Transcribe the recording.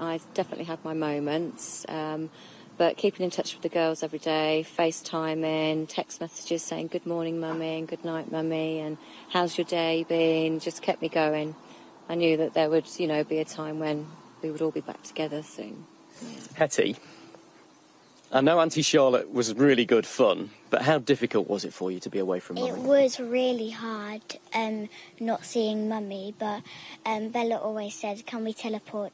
I've definitely had my moments, um, but keeping in touch with the girls every day, FaceTiming, text messages saying good morning, mummy, and good night, mummy, and how's your day been, just kept me going. I knew that there would, you know, be a time when we would all be back together soon. Hetty, I know Auntie Charlotte was really good fun, but how difficult was it for you to be away from It was really hard um, not seeing Mummy, but um, Bella always said, "Can we teleport